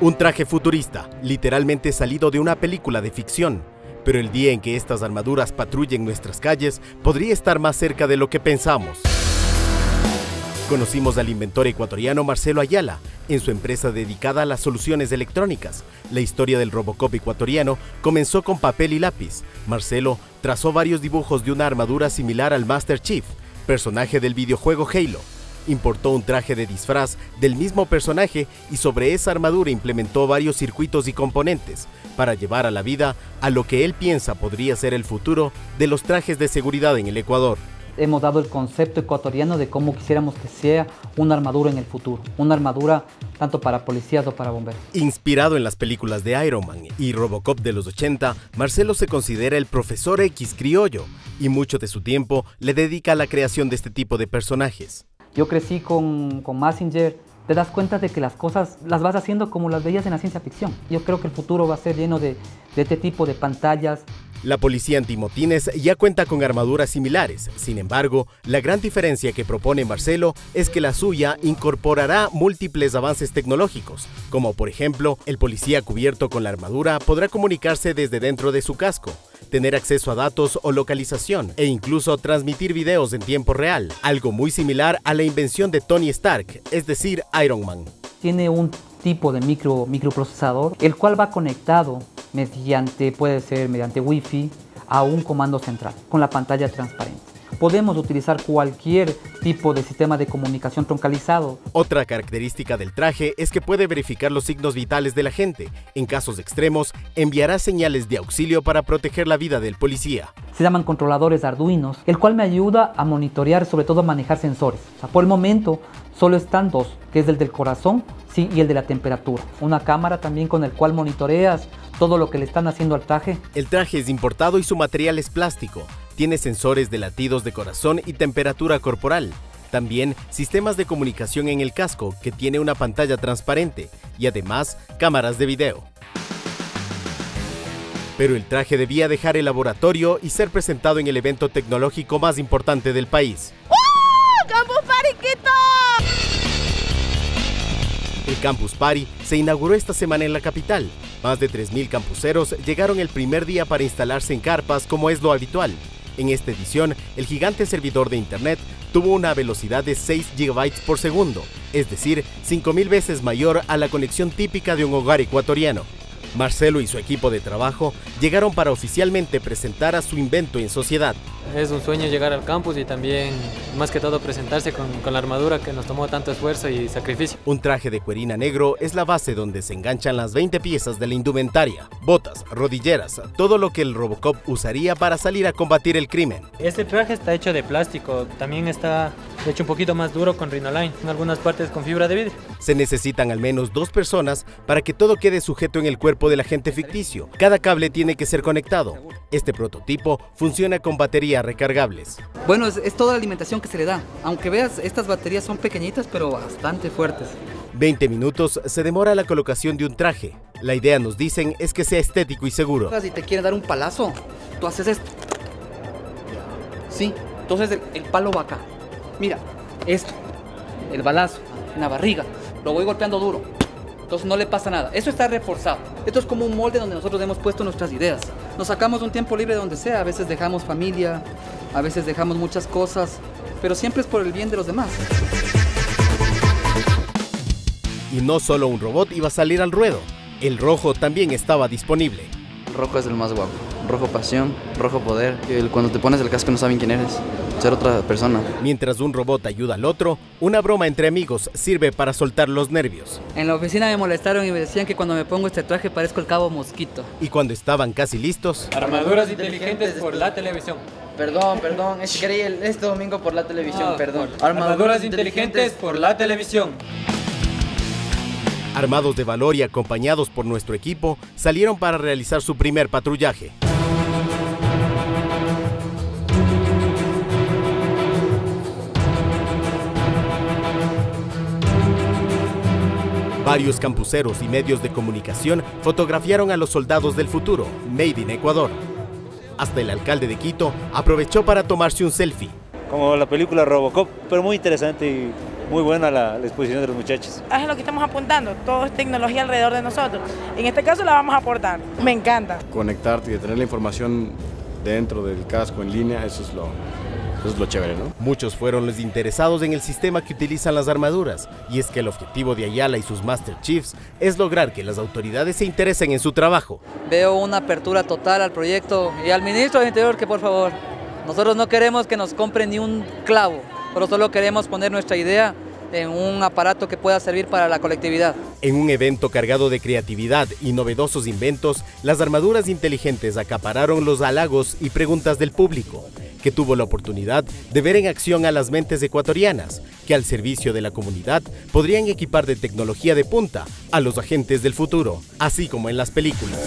Un traje futurista, literalmente salido de una película de ficción. Pero el día en que estas armaduras patrullen nuestras calles podría estar más cerca de lo que pensamos. Conocimos al inventor ecuatoriano Marcelo Ayala en su empresa dedicada a las soluciones electrónicas. La historia del Robocop ecuatoriano comenzó con papel y lápiz. Marcelo trazó varios dibujos de una armadura similar al Master Chief, personaje del videojuego Halo importó un traje de disfraz del mismo personaje y sobre esa armadura implementó varios circuitos y componentes para llevar a la vida a lo que él piensa podría ser el futuro de los trajes de seguridad en el Ecuador. Hemos dado el concepto ecuatoriano de cómo quisiéramos que sea una armadura en el futuro, una armadura tanto para policías o para bomberos. Inspirado en las películas de Iron Man y Robocop de los 80, Marcelo se considera el profesor X criollo y mucho de su tiempo le dedica a la creación de este tipo de personajes. Yo crecí con, con Messenger, te das cuenta de que las cosas las vas haciendo como las veías en la ciencia ficción. Yo creo que el futuro va a ser lleno de, de este tipo de pantallas. La policía antimotines ya cuenta con armaduras similares. Sin embargo, la gran diferencia que propone Marcelo es que la suya incorporará múltiples avances tecnológicos, como por ejemplo, el policía cubierto con la armadura podrá comunicarse desde dentro de su casco, tener acceso a datos o localización e incluso transmitir videos en tiempo real, algo muy similar a la invención de Tony Stark, es decir, Iron Man. Tiene un tipo de micro, microprocesador, el cual va conectado mediante, puede ser mediante Wi-Fi, a un comando central con la pantalla transparente podemos utilizar cualquier tipo de sistema de comunicación troncalizado. Otra característica del traje es que puede verificar los signos vitales de la gente. En casos extremos, enviará señales de auxilio para proteger la vida del policía. Se llaman controladores arduinos, el cual me ayuda a monitorear, sobre todo a manejar sensores. por el momento, solo están dos, que es el del corazón sí, y el de la temperatura. Una cámara también con el cual monitoreas todo lo que le están haciendo al traje. El traje es importado y su material es plástico. Tiene sensores de latidos de corazón y temperatura corporal. También sistemas de comunicación en el casco que tiene una pantalla transparente y además cámaras de video. Pero el traje debía dejar el laboratorio y ser presentado en el evento tecnológico más importante del país. ¡Uh! ¡Campus Pariquito! El Campus Party se inauguró esta semana en la capital. Más de 3.000 campuseros llegaron el primer día para instalarse en carpas como es lo habitual. En esta edición, el gigante servidor de Internet tuvo una velocidad de 6 GB por segundo, es decir, 5.000 veces mayor a la conexión típica de un hogar ecuatoriano. Marcelo y su equipo de trabajo llegaron para oficialmente presentar a su invento en sociedad. Es un sueño llegar al campus y también, más que todo, presentarse con, la armadura que nos tomó tanto esfuerzo y sacrificio. Un traje de cuerina negro es la base donde se enganchan las 20 piezas de la indumentaria, botas, rodilleras, todo lo que el Robocop usaría para salir a combatir el crimen. Este traje está hecho de plástico, también está hecho un poquito más duro con Rhinoline, en algunas partes con fibra de vidrio. Se necesitan al menos dos personas para que todo quede sujeto en el cuerpo del agente ficticio. Cada cable tiene que ser conectado. Este prototipo funciona con baterías recargables. Bueno, es, toda la alimentación que se le da. Aunque veas, estas baterías son pequeñitas pero bastante fuertes. 20 minutos se demora la colocación de un traje. La idea, nos dicen, es que sea estético y seguro. Si te quieren dar un palazo, tú haces esto. Sí, entonces el, el palo va acá. Mira, esto, el balazo en la barriga, lo voy golpeando duro. Entonces no le pasa nada. Eso está reforzado. Esto es como un molde donde nosotros hemos puesto nuestras ideas. Nos sacamos un tiempo libre donde sea. A veces dejamos familia, a veces dejamos muchas cosas, pero siempre es por el bien de los demás. Y no solo un robot iba a salir al ruedo. El rojo también estaba disponible. El rojo es el más guapo. Rojo pasión, rojo poder. Cuando te pones el casco no saben quién eres ser otra persona. Mientras un robot ayuda al otro, una broma entre amigos sirve para soltar los nervios. En la oficina me molestaron y me decían que cuando me pongo este traje parezco el cabo mosquito. Y cuando estaban casi listos... Armaduras inteligentes por la televisión. Perdón, perdón, es que creí este domingo por la televisión, perdón. Armaduras inteligentes por la televisión. Armados de valor y acompañados por nuestro equipo, salieron para realizar su primer patrullaje. Varios campuseros y medios de comunicación fotografiaron a los soldados del futuro, Made in Ecuador. Hasta el alcalde de Quito aprovechó para tomarse un selfie. Como la película Robocop, pero muy interesante y muy buena la, la, exposición de los muchachos. Es lo que estamos apuntando, todo es tecnología alrededor de nosotros. En este caso la vamos a aportar, me encanta. Conectarte y tener la información dentro del casco en línea, eso es lo, eso es lo chévere, ¿no? Muchos fueron los interesados en el sistema que utilizan las armaduras, y es que el objetivo de Ayala y sus Master Chiefs es lograr que las autoridades se interesen en su trabajo. Veo una apertura total al proyecto y al ministro del Interior que por favor, nosotros no queremos que nos compren ni un clavo, pero solo queremos poner nuestra idea en un aparato que pueda servir para la colectividad. En un evento cargado de creatividad y novedosos inventos, las armaduras inteligentes acapararon los halagos y preguntas del público, que tuvo la oportunidad de ver en acción a las mentes ecuatorianas, que al servicio de la comunidad podrían equipar de tecnología de punta a los agentes del futuro, así como en las películas.